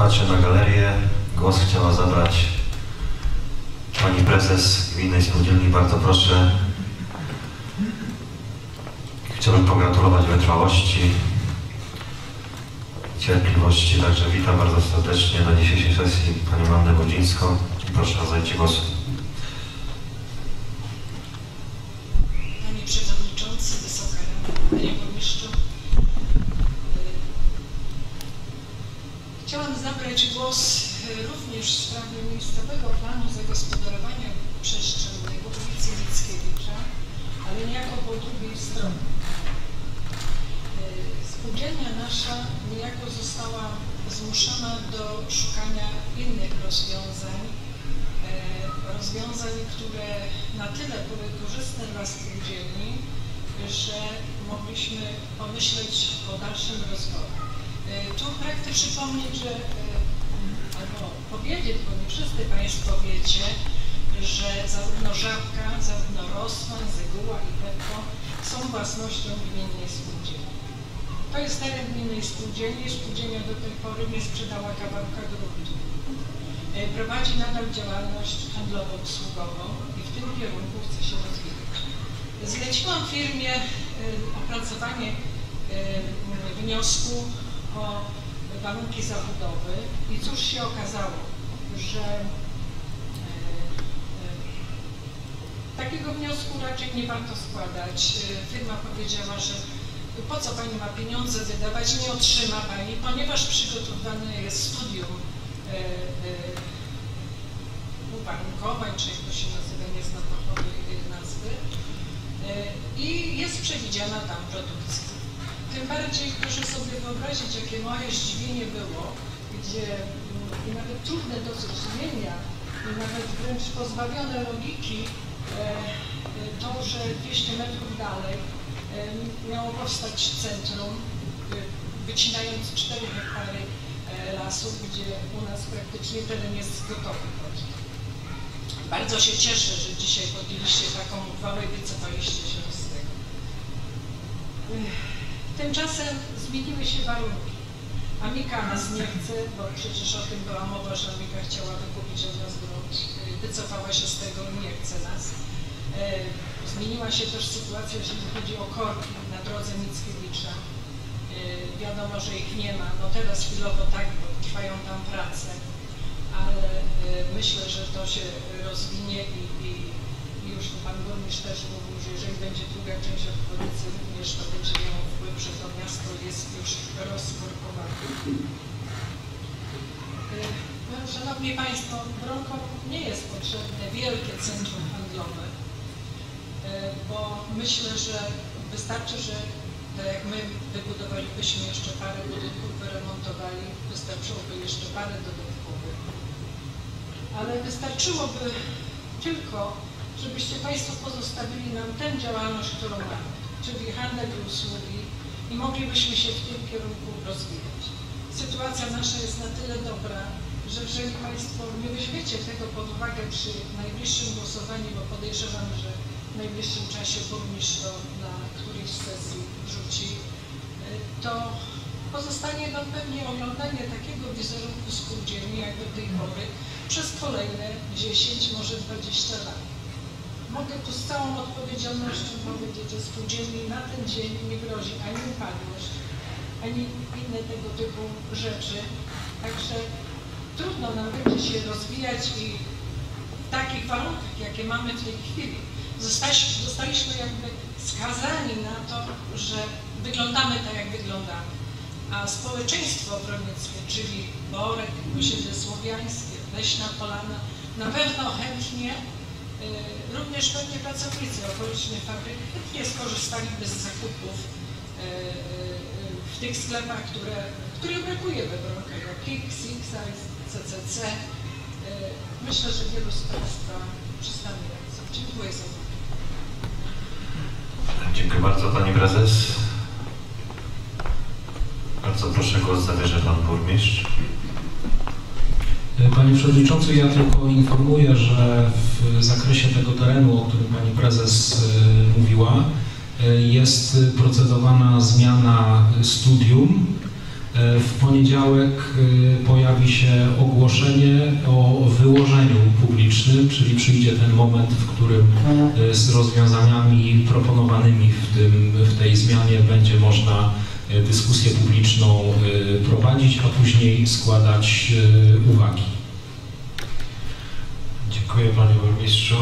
Patrzę na galerię. Głos chciała zabrać pani prezes Gminnej Spółdzielni. Bardzo proszę. Chciałbym pogratulować wytrwałości, cierpliwości. Także witam bardzo serdecznie na dzisiejszej sesji panią Annę Wodzińską. Proszę o zajęcie głosu. Chciałam zabrać głos e, również w sprawie miejscowego planu zagospodarowania przestrzennego ulicy Mickiewicza, ale niejako po drugiej stronie. E, Spółdzielnia nasza niejako została zmuszona do szukania innych rozwiązań, e, rozwiązań, które na tyle były korzystne dla spółdzielni, że mogliśmy pomyśleć o dalszym rozwoju. Tu pragnę przypomnieć, że e, albo powiedzieć, bo nie wszyscy Państwo wiecie, że zarówno Żabka, zarówno Rosman, Zeguła i Pepko są własnością gminnej spółdzielni. To jest teren gminnej spółdzielni. Spółdzielnia do tej pory nie sprzedała kawałka gruntu. E, Prowadzi nadal działalność handlowo-usługową i w tym kierunku chce się rozwijać. Zleciłam firmie opracowanie wniosku o warunki zabudowy i cóż się okazało, że e, e, takiego wniosku raczej nie warto składać. E, Firma powiedziała, że po co Pani ma pieniądze wydawać, nie otrzyma Pani, ponieważ przygotowane jest studium uwarunkowań, czy jak to się nazywa, nie znam nazwy, i jest przewidziana tam produkcja. Tym bardziej proszę sobie wyobrazić, jakie moje zdziwienie było, gdzie mm, i nawet trudne do zrozumienia i nawet wręcz pozbawione logiki e, to, że 200 metrów dalej e, miało powstać centrum, e, wycinając 4 hektary lasów, gdzie u nas praktycznie teren jest gotowy. Bardzo się cieszę, że dzisiaj podjęliście taką uchwałę i wycofaliście się z tego. Tymczasem zmieniły się warunki. Amika nas nie chce, bo przecież o tym była mowa, że Amika chciała wykupić od nas grunt, y, wycofała się z tego i nie chce nas. E, Zmieniła się też sytuacja, jeżeli chodzi o korki na drodze Mickiewicza. E, Wiadomo, że ich nie ma. No teraz chwilowo tak, bo trwają tam prace, ale myślę, że to się rozwinie i, tu Pan Burmistrz też mówił, że jeżeli będzie druga część obwodnicy, również to będzie miało wpływ, że to miasto jest już rozkorkowane. E, No, Szanowni Państwo, Bronkom nie jest potrzebne wielkie centrum handlowe, e, bo myślę, że wystarczy, że tak jak my wybudowalibyśmy jeszcze parę budynków, wyremontowali, wystarczyłoby jeszcze parę dodatkowych. Ale wystarczyłoby tylko, żebyście Państwo pozostawili nam tę działalność, którą mamy, czyli handel i usługi i moglibyśmy się w tym kierunku rozwijać. Sytuacja nasza jest na tyle dobra, że jeżeli Państwo nie weźmiecie tego pod uwagę przy najbliższym głosowaniu, bo podejrzewam, że w najbliższym czasie burmistrz to na którejś sesji wrzuci, to pozostanie Wam pewnie oglądanie takiego wizerunku spółdzielni jak do tej pory przez kolejne 10, może 20 lat. Mogę tu z całą odpowiedzialnością powiedzieć, że spółdzielni na ten dzień nie grozi ani upadłość, ani inne tego typu rzeczy. Także trudno nam będzie się rozwijać i w takich warunkach, jakie mamy w tej chwili. Zostaliśmy, zostaliśmy jakby skazani na to, że wyglądamy tak, jak wyglądamy. A społeczeństwo w rolnictwie, czyli Borek, osiedle słowiańskie, Leśna Polana, na pewno chętnie Również pewnie pracownicy okolicznych fabryk chętnie skorzystaliby z zakupów y, y, w tych sklepach, które, które brakuje we jak KIK, Sixa, CCC. Y, Myślę, że wielu z Państwa przystanie. Dziękuję za uwagę. Dziękuję bardzo Pani Prezes. Bardzo proszę, głos zabierze Pan Burmistrz. Panie Przewodniczący, ja tylko informuję, że w zakresie tego terenu, o którym Pani Prezes e, mówiła, e, jest procedowana zmiana studium E, W poniedziałek pojawi się ogłoszenie o wyłożeniu publicznym, czyli przyjdzie ten moment, w którym z rozwiązaniami proponowanymi w, tym, w tej zmianie będzie można dyskusję publiczną prowadzić, a później składać uwagi. Dziękuję panie burmistrzu.